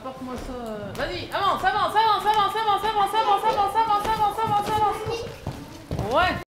apporte-moi ça. Vas-y, avance, avance, avance, avance, avance, avance, avance, avance, avance, avance, avance, avance. Ouais.